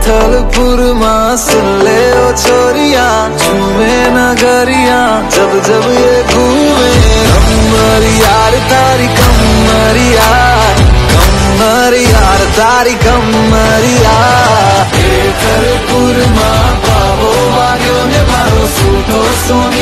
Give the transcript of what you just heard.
छतलपुरमा सुन ले ओ छोरिया झूमे नगरिया जब जब ये घूमे। कमर यार तारी कमर यार कमर यार तारी कमर यार। छतलपुरमा पावो वाग्यो ने मारो, सूटो सोनी